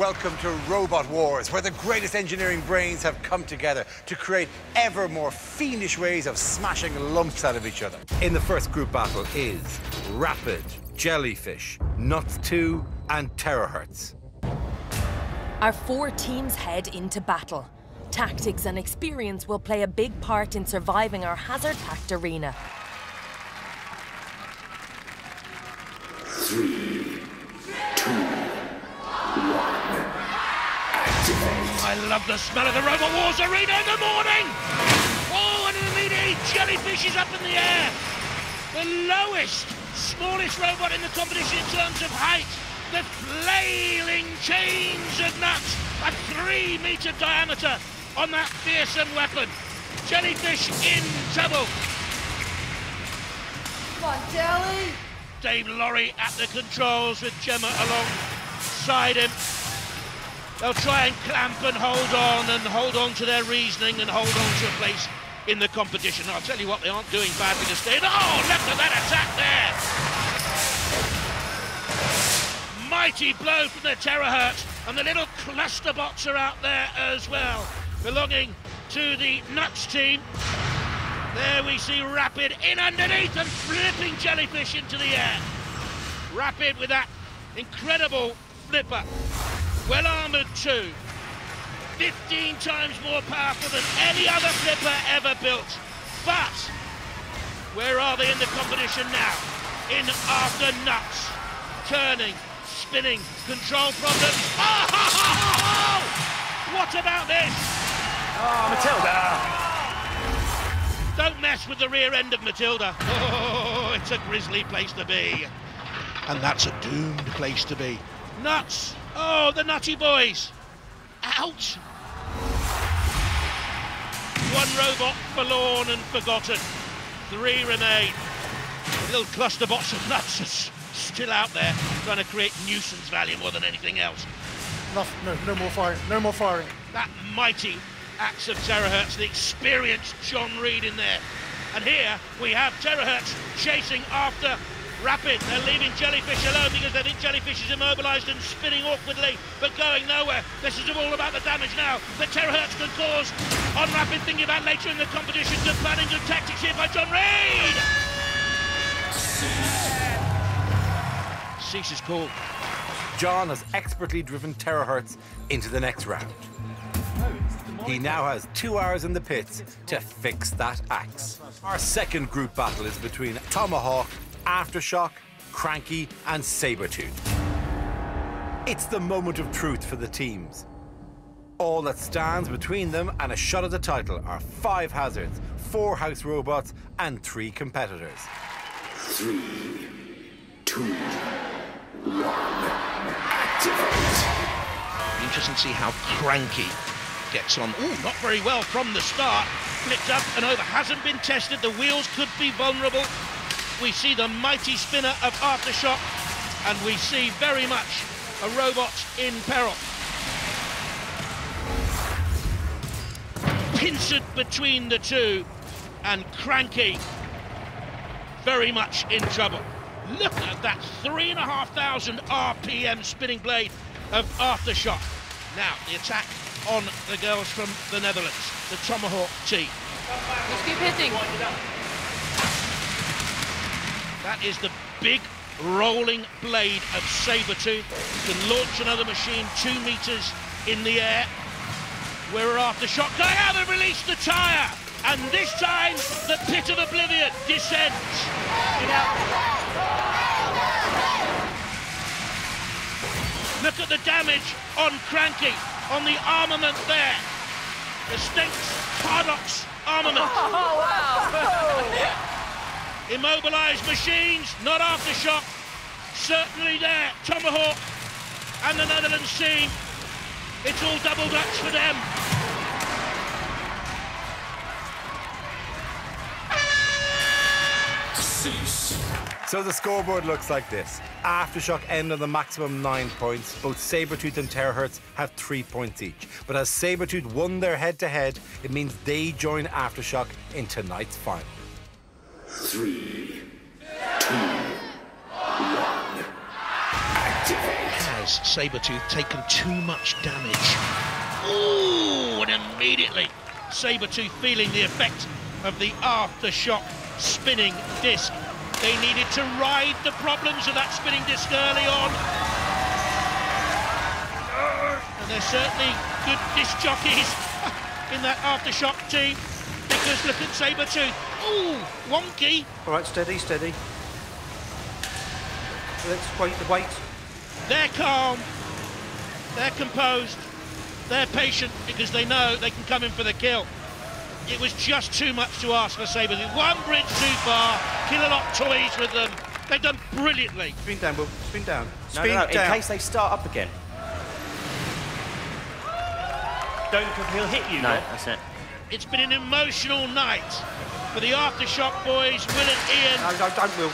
Welcome to Robot Wars, where the greatest engineering brains have come together to create ever more fiendish ways of smashing lumps out of each other. In the first group battle is Rapid, Jellyfish, Nuts 2, and TerrorHurtz. Our four teams head into battle. Tactics and experience will play a big part in surviving our hazard-packed arena. Three, I love the smell of the Robot Wars arena in the morning! Oh, and immediately Jellyfish is up in the air! The lowest, smallest robot in the competition in terms of height. The flailing chains of nuts, a three meter diameter on that fearsome weapon. Jellyfish in trouble. Come on, Jelly! Dave Laurie at the controls with Gemma alongside him. They'll try and clamp and hold on and hold on to their reasoning and hold on to a place in the competition. I'll tell you what, they aren't doing badly to stay. Oh, left of that attack there. Mighty blow from the TerrorHurtz, and the little cluster bots are out there as well, belonging to the Nuts team. There we see Rapid in underneath and flipping Jellyfish into the air. Rapid with that incredible flipper. Well armoured too. 15 times more powerful than any other flipper ever built. But where are they in the competition now? In after nuts. Turning, spinning, control problems. Oh! What about this? Oh, Matilda! Don't mess with the rear end of Matilda. Oh, it's a grisly place to be. And that's a doomed place to be. Nuts! Oh, the nutty boys! Ouch! One robot forlorn and forgotten. Three remain. Little cluster bots of nuts are still out there, trying to create nuisance value more than anything else. No, no, no more firing. No more firing. That mighty axe of TerrorHurtz, the experienced John Reed in there. And here we have TerrorHurtz chasing after Rapid. They're leaving Jellyfish alone because they think Jellyfish is immobilised and spinning awkwardly, but going nowhere. This is all about the damage now that TerrorHurtz can cause on Rapid, thinking about later in the competition. Good planning, good tactics here by John Reed. Cease is called. John has expertly driven TerrorHurtz into the next round. He now has two hours in the pits to fix that axe. Our second group battle is between Tomahawk, Aftershock, Crank-E, and Sabretooth. It's the moment of truth for the teams. All that stands between them and a shot at the title are five hazards, four house robots, and three competitors. Three, two, one. Activate. Interesting to see how Crank-E gets on. Ooh, not very well from the start. Flipped up and over. Hasn't been tested. The wheels could be vulnerable. We see the mighty spinner of Aftershock, and we see very much a robot in peril. Pincered between the two, and Crank-E very much in trouble. Look at that three and a half thousand RPM spinning blade of Aftershock. Now, the attack on the girls from the Netherlands, the Tomahawk team. Just keep hitting. That is the big rolling blade of Sabretooth. Can launch another machine two meters in the air. We're after shot going out and release the tyre. And this time, the pit of oblivion descends. Look at the damage on Crank-E, on the armament there. The Stenks Paradox armament. Oh, Immobilised machines, not aftershock. Certainly there. Tomahawk and the Netherlands team. It's all double Dutch for them. So the scoreboard looks like this. Aftershock end on the maximum nine points. Both Sabretooth and TerrorHurtz have three points each. But as Sabretooth won their head-to-head, it means they join Aftershock in tonight's final. Three, two, one. Activate. Has Has Sabretooth taken too much damage? Ooh, and immediately Sabretooth feeling the effect of the aftershock spinning disc. They needed to ride the problems of that spinning disc early on. And they're certainly good disc jockeys in that aftershock team because look at Sabretooth. Ooh, wonky. All right, steady, steady. Let's wait the wait. They're calm, they're composed, they're patient because they know they can come in for the kill. It was just too much to ask for Sabretooth. One bridge too far, Killalot toys with them. They've done brilliantly. Spin down, Will. Spin down. No, Spin no, no, down. in case they start up again. Don't, he'll hit you. No, Rob. that's it. It's been an emotional night for the Aftershock boys, Will and Ian. No, no, don't, Will.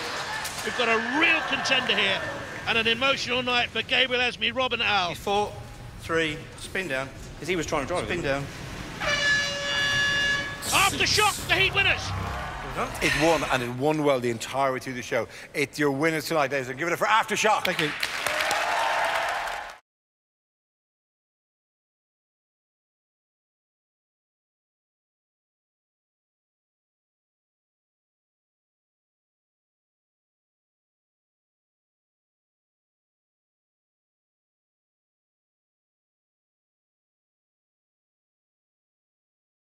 We've got a real contender here, and an emotional night for Gabriel Esme, Rob and Al. Four, three, spin down. Because he was trying to drive Spin it. down. Aftershock, the Heat winners. It won, and it won well the entire way through the show. It's your winners tonight, ladies and Give it up for Aftershock. Thank you.